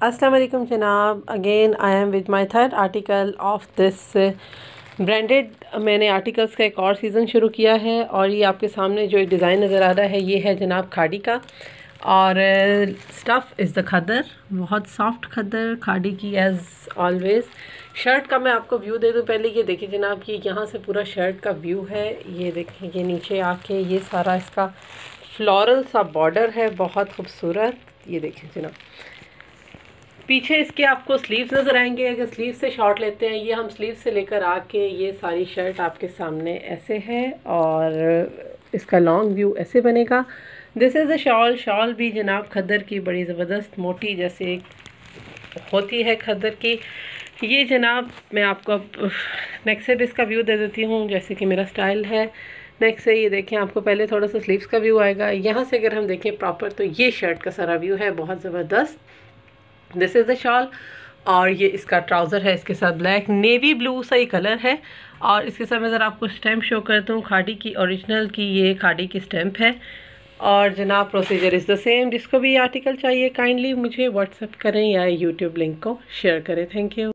वालेकुम जनाब again I am with my third article of this branded मैंने articles का एक और सीज़न शुरू किया है और ये आपके सामने जो डिज़ाइन नज़र आ रहा है, ये है जनाब खाड़ी का। और स्टफ़ इज़ द खदर बहुत सॉफ्ट खदर खाड़ी की एज़ ऑलवेज़ शर्ट का मैं आपको व्यू दे दूँ पहले, ये देखिए जनाब कि यहाँ से पूरा शर्ट का व्यू है। ये देखें ये नीचे आके, ये सारा इसका फ्लोरल सा बॉर्डर है, बहुत खूबसूरत। ये देखें जनाब पीछे इसके आपको स्लीव्स नज़र आएँगे, अगर स्लीव से शॉर्ट लेते हैं, ये हम स्लीव से लेकर आके ये सारी शर्ट आपके सामने ऐसे है और इसका लॉन्ग व्यू ऐसे बनेगा। This is a shawl shawl भी जनाब खद्दर की बड़ी ज़बरदस्त मोटी जैसे होती है खद्दर की। ये जनाब मैं आपको नेक्स्ट से इसका व्यू दे देती हूँ, जैसे कि मेरा स्टाइल है। नेक्स्ट से ये देखें, आपको पहले थोड़ा सा स्लीव्स का व्यू आएगा। यहाँ से अगर हम देखें प्रॉपर तो ये शर्ट का सारा व्यू है, बहुत ज़बरदस्त। दिस इज़ द शॉल और ये इसका ट्राउज़र है, इसके साथ ब्लैक नेवी ब्लू सा ही कलर है। और इसके साथ मैं ज़रा आपको स्टैम्प शो करता हूँ खाड़ी की ओरिजिनल की ये खाड़ी की स्टैम्प है। और जनाब प्रोसीजर इज़ द सेम जिसको भी आर्टिकल चाहिए काइंडली मुझे व्हाट्सअप करें या यूट्यूब लिंक को शेयर करें। Thank you